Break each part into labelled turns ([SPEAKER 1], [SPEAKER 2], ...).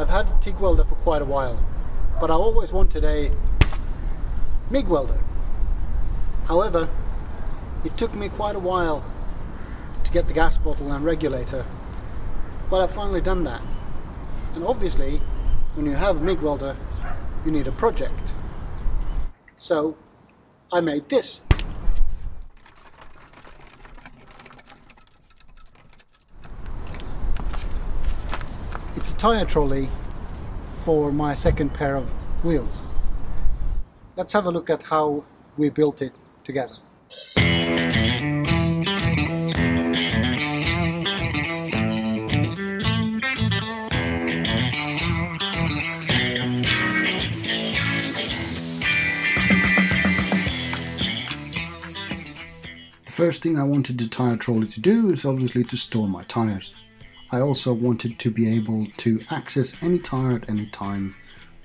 [SPEAKER 1] I've had a TIG welder for quite a while, but I always wanted a MIG welder. However, it took me quite a while to get the gas bottle and regulator, but I've finally done that. And obviously, when you have a MIG welder, you need a project. So, I made this. Tire trolley for my second pair of wheels. Let's have a look at how we built it together. The first thing I wanted the tire trolley to do is obviously to store my tires. I also wanted to be able to access any tire at any time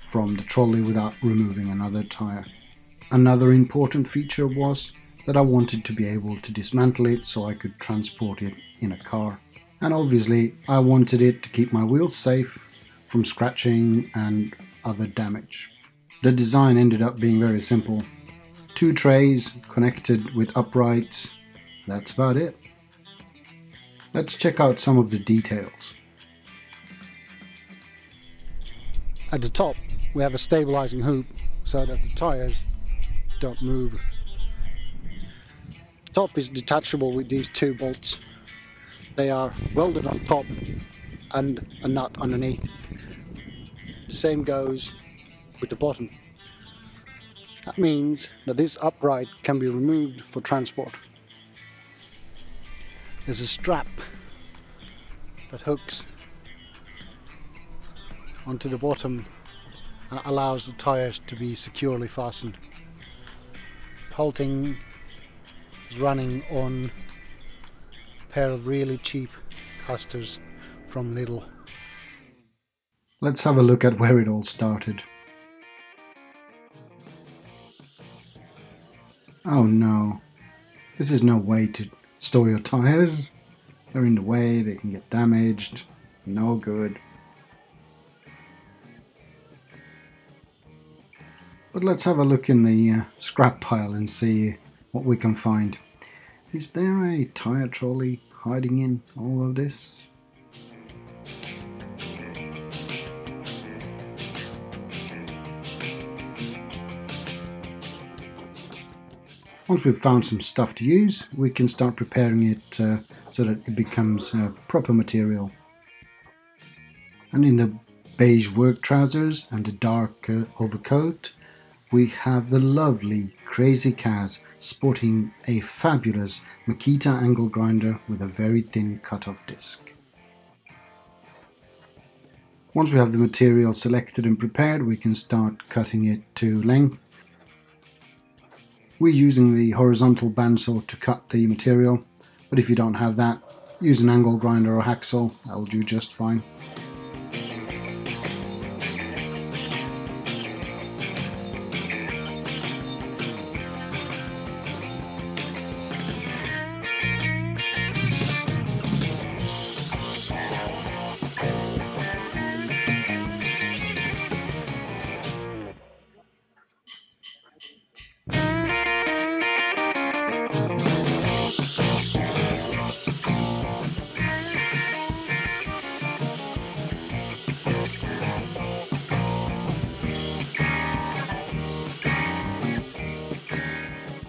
[SPEAKER 1] from the trolley without removing another tire. Another important feature was that I wanted to be able to dismantle it so I could transport it in a car. And obviously I wanted it to keep my wheels safe from scratching and other damage. The design ended up being very simple. Two trays connected with uprights, that's about it. Let's check out some of the details. At the top we have a stabilizing hoop so that the tires don't move. Top is detachable with these two bolts. They are welded on top and a nut underneath. The same goes with the bottom. That means that this upright can be removed for transport. There's a strap that hooks onto the bottom and allows the tires to be securely fastened. Thing is running on a pair of really cheap casters from Lidl. Let's have a look at where it all started. Oh no, this is no way to store your tires. They're in the way, they can get damaged. No good. But let's have a look in the uh, scrap pile and see what we can find. Is there a tire trolley hiding in all of this? Once we've found some stuff to use, we can start preparing it uh, so that it becomes uh, proper material. And in the beige work trousers and the dark uh, overcoat, we have the lovely Crazy Caz sporting a fabulous Makita angle grinder with a very thin cut-off disc. Once we have the material selected and prepared, we can start cutting it to length we're using the horizontal bandsaw to cut the material, but if you don't have that, use an angle grinder or hacksaw, that will do just fine.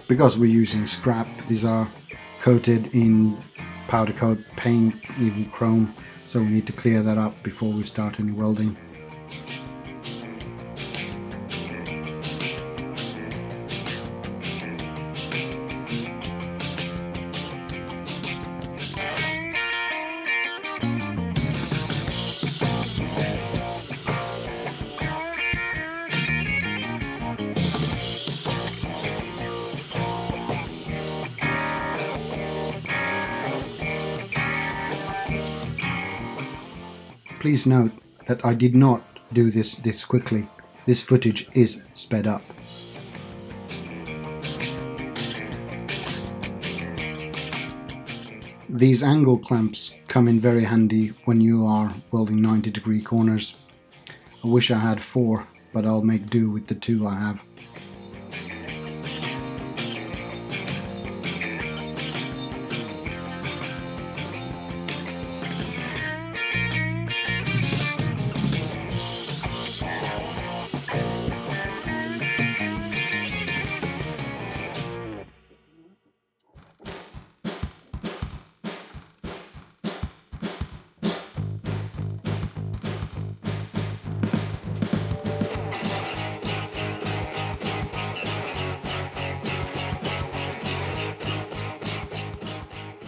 [SPEAKER 1] Because we're using scrap these are coated in powder coat paint even chrome. So we need to clear that up before we start any welding Please note that I did not do this this quickly. This footage is sped up. These angle clamps come in very handy when you are welding 90 degree corners. I wish I had four, but I'll make do with the two I have.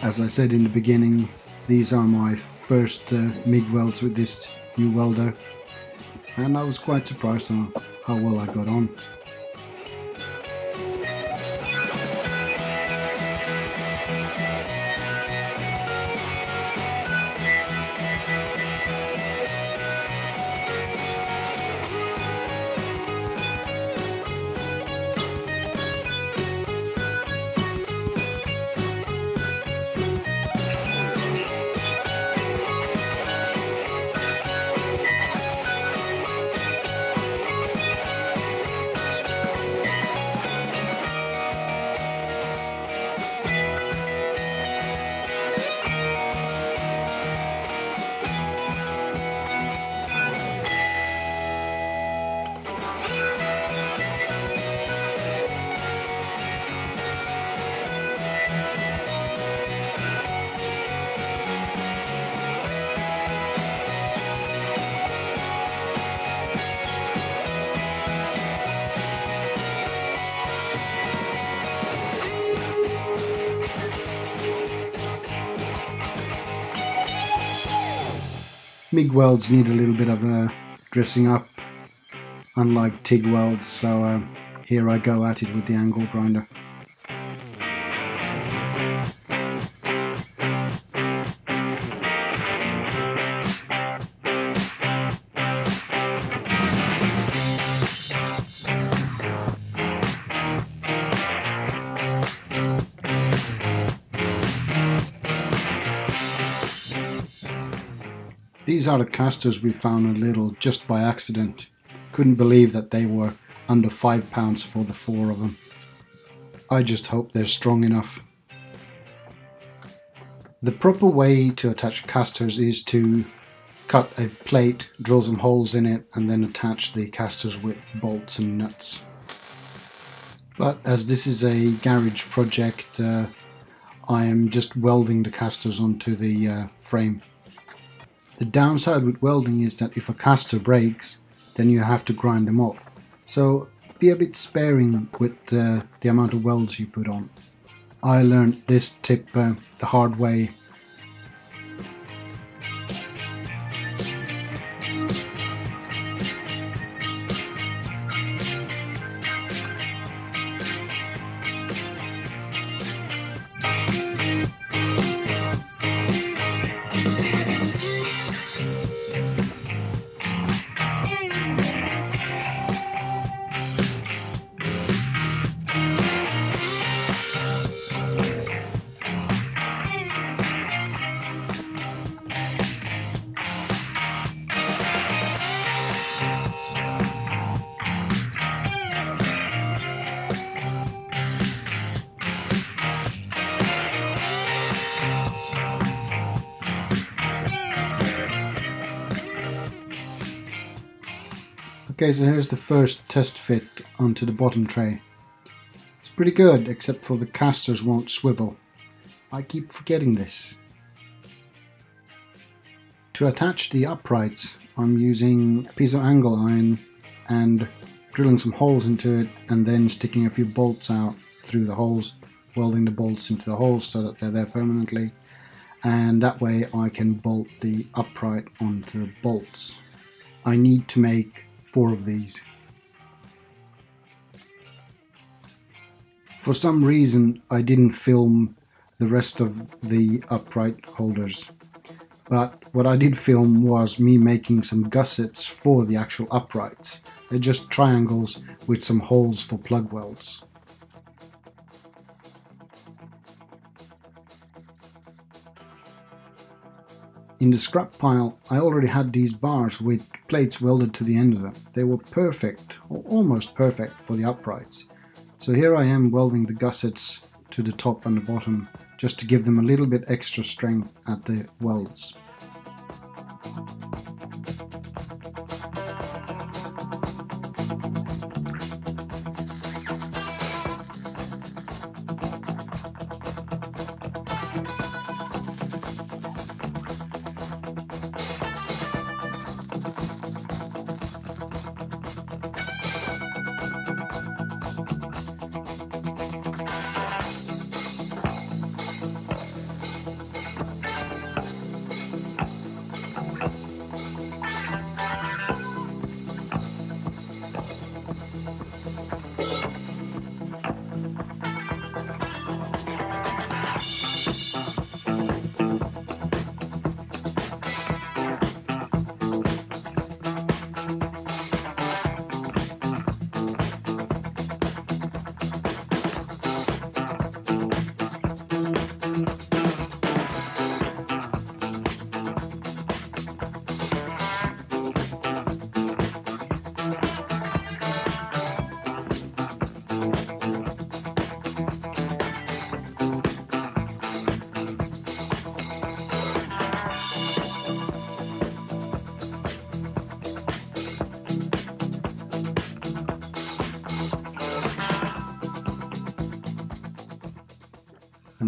[SPEAKER 1] As I said in the beginning, these are my first uh, MIG welds with this new welder and I was quite surprised on how well I got on. MIG welds need a little bit of uh, dressing up, unlike TIG welds, so uh, here I go at it with the angle grinder. These are the casters we found a Lidl just by accident. Couldn't believe that they were under five pounds for the four of them. I just hope they're strong enough. The proper way to attach casters is to cut a plate, drill some holes in it and then attach the casters with bolts and nuts. But as this is a garage project, uh, I am just welding the casters onto the uh, frame. The downside with welding is that if a caster breaks, then you have to grind them off. So be a bit sparing with uh, the amount of welds you put on. I learned this tip uh, the hard way Okay, so here's the first test fit onto the bottom tray. It's pretty good, except for the casters won't swivel. I keep forgetting this. To attach the uprights, I'm using a piece of angle iron and drilling some holes into it and then sticking a few bolts out through the holes, welding the bolts into the holes so that they're there permanently. And that way I can bolt the upright onto the bolts. I need to make four of these. For some reason I didn't film the rest of the upright holders but what I did film was me making some gussets for the actual uprights. They're just triangles with some holes for plug welds. In the scrap pile, I already had these bars with plates welded to the end of them. They were perfect, or almost perfect, for the uprights. So here I am welding the gussets to the top and the bottom, just to give them a little bit extra strength at the welds.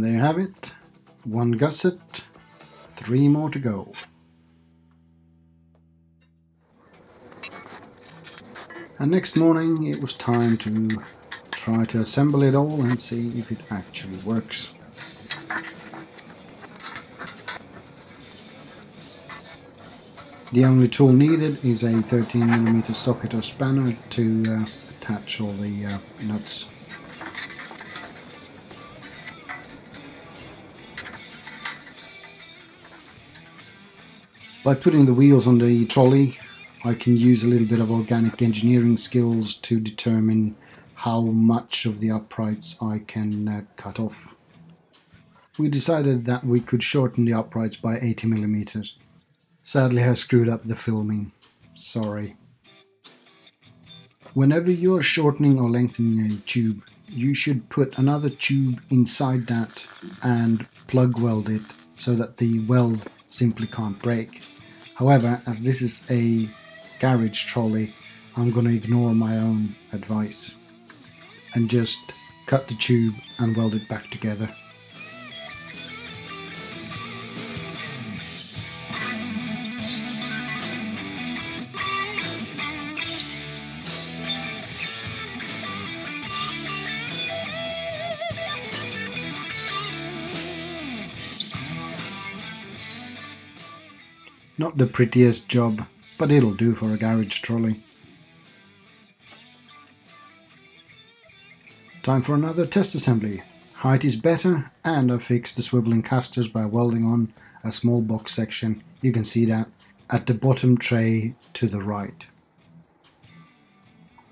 [SPEAKER 1] There you have it. One gusset, three more to go. And next morning it was time to try to assemble it all and see if it actually works. The only tool needed is a 13mm socket or spanner to uh, attach all the uh, nuts By putting the wheels on the trolley, I can use a little bit of organic engineering skills to determine how much of the uprights I can uh, cut off. We decided that we could shorten the uprights by 80 millimeters. Sadly I screwed up the filming. Sorry. Whenever you're shortening or lengthening a tube, you should put another tube inside that and plug weld it so that the weld simply can't break. However, as this is a garage trolley, I'm going to ignore my own advice and just cut the tube and weld it back together. Not the prettiest job, but it'll do for a garage trolley. Time for another test assembly. Height is better and I fixed the swiveling casters by welding on a small box section, you can see that, at the bottom tray to the right.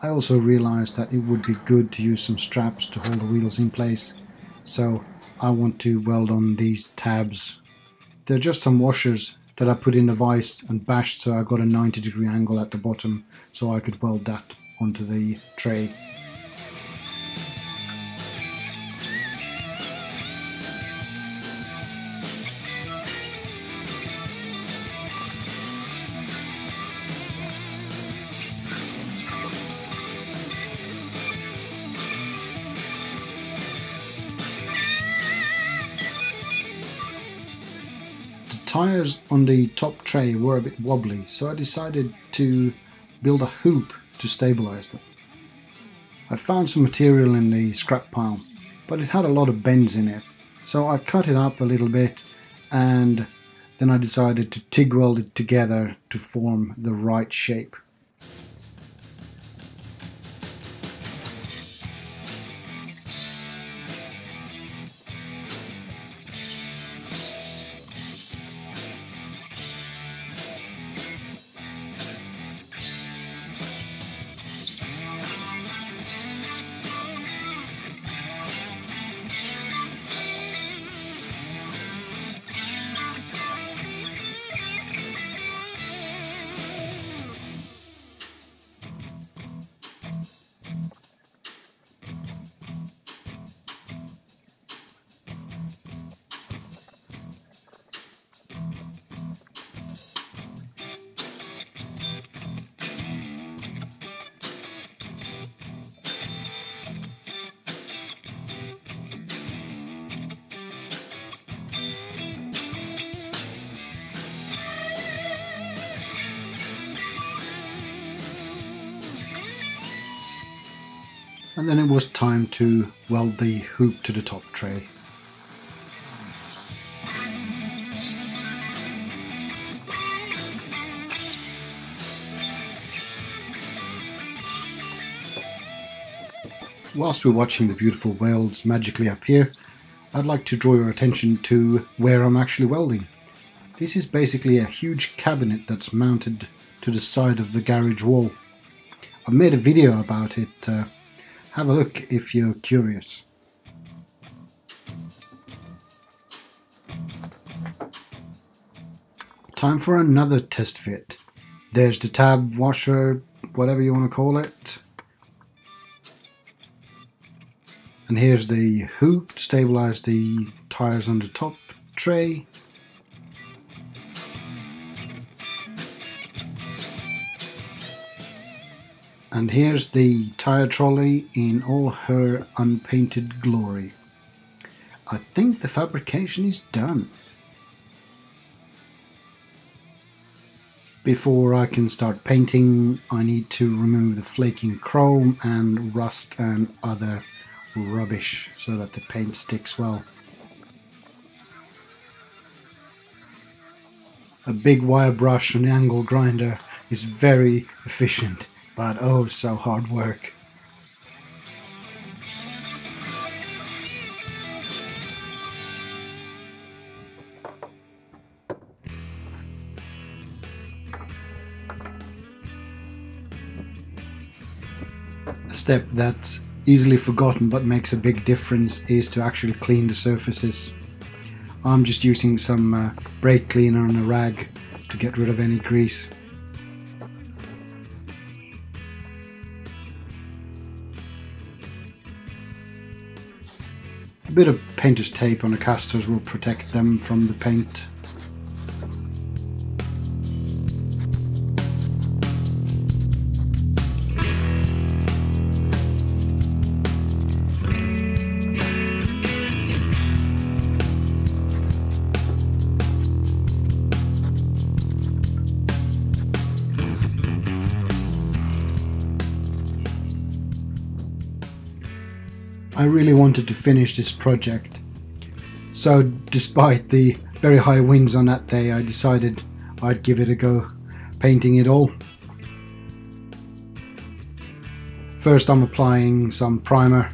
[SPEAKER 1] I also realized that it would be good to use some straps to hold the wheels in place, so I want to weld on these tabs. They're just some washers that I put in the vise and bashed so I got a 90 degree angle at the bottom so I could weld that onto the tray. Tires on the top tray were a bit wobbly, so I decided to build a hoop to stabilize them. I found some material in the scrap pile, but it had a lot of bends in it, so I cut it up a little bit and then I decided to TIG weld it together to form the right shape. And then it was time to weld the hoop to the top tray. Whilst we're watching the beautiful welds magically appear, I'd like to draw your attention to where I'm actually welding. This is basically a huge cabinet that's mounted to the side of the garage wall. I've made a video about it, uh, have a look if you're curious. Time for another test fit. There's the tab washer, whatever you want to call it. And here's the hoop to stabilize the tires on the top tray. And here's the tire trolley in all her unpainted glory. I think the fabrication is done. Before I can start painting, I need to remove the flaking chrome and rust and other rubbish so that the paint sticks well. A big wire brush and angle grinder is very efficient, but oh so hard work. A step that's easily forgotten but makes a big difference is to actually clean the surfaces. I'm just using some uh, brake cleaner and a rag to get rid of any grease. A bit of painter's tape on the casters will protect them from the paint. I really wanted to finish this project. So despite the very high winds on that day, I decided I'd give it a go, painting it all. First I'm applying some primer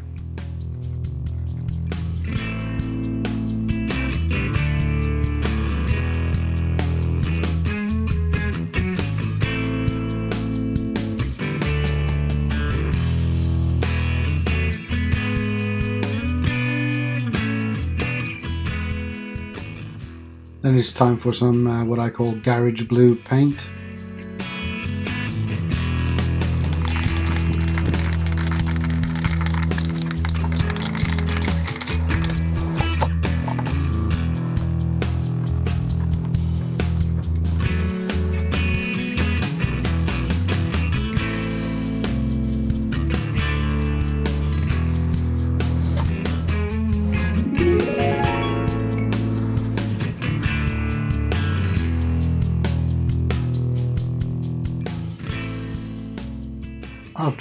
[SPEAKER 1] time for some uh, what I call garage blue paint.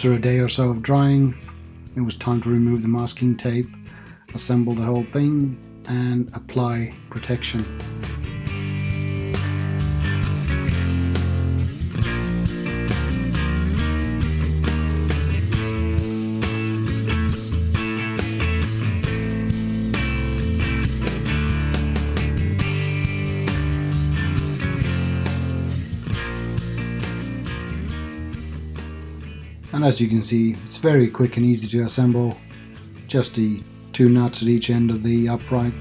[SPEAKER 1] After a day or so of drying, it was time to remove the masking tape, assemble the whole thing, and apply protection. As you can see it's very quick and easy to assemble. Just the two nuts at each end of the upright.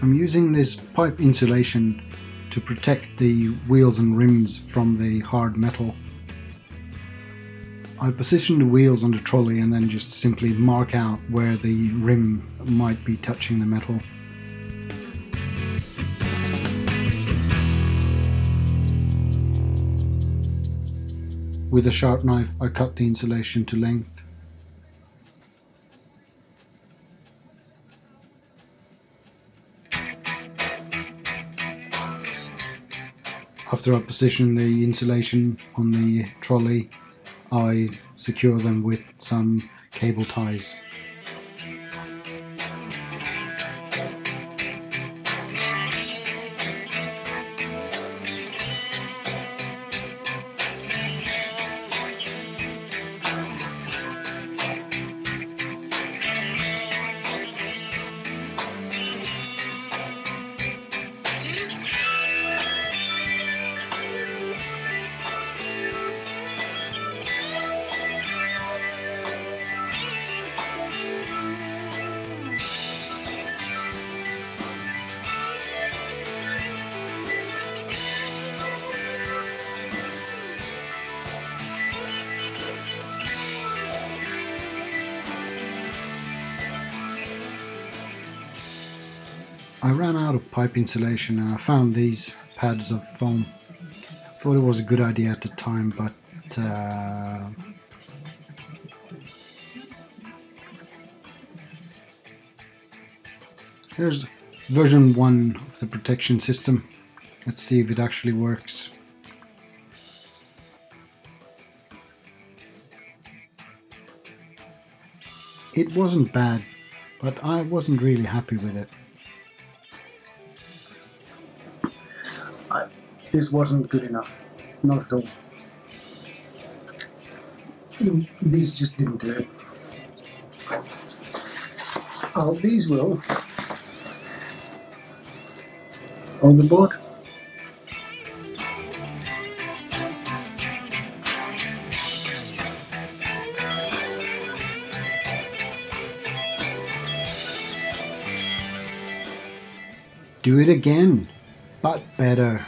[SPEAKER 1] I'm using this pipe insulation to protect the wheels and rims from the hard metal. I position the wheels on the trolley and then just simply mark out where the rim might be touching the metal. With a sharp knife I cut the insulation to length. After I position the insulation on the trolley, I secure them with some cable ties. Ran out of pipe insulation and I found these pads of foam. Thought it was a good idea at the time, but uh, here's version 1 of the protection system. Let's see if it actually works. It wasn't bad, but I wasn't really happy with it. This wasn't good enough. Not at all. These just didn't do it. Oh, these will. On the board. Do it again, but better.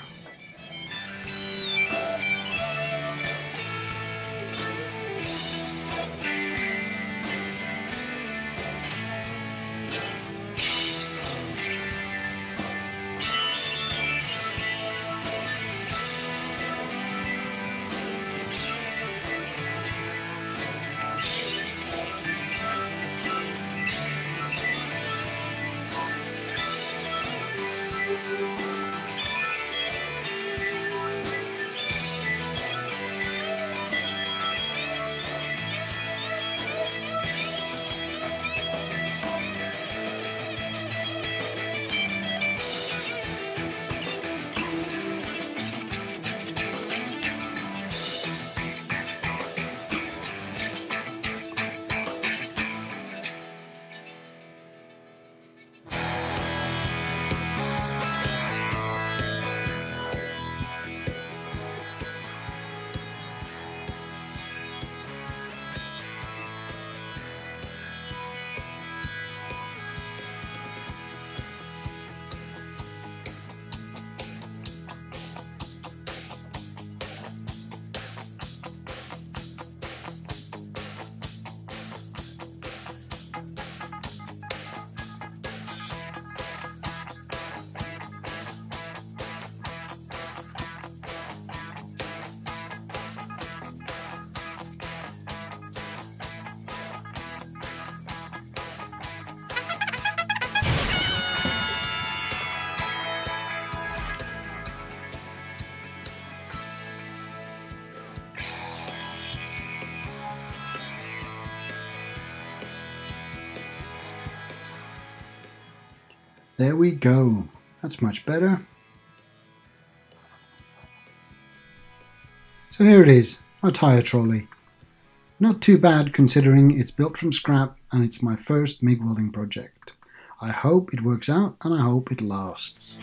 [SPEAKER 1] There we go. That's much better. So here it is, my tyre trolley. Not too bad considering it's built from scrap and it's my first MIG welding project. I hope it works out and I hope it lasts.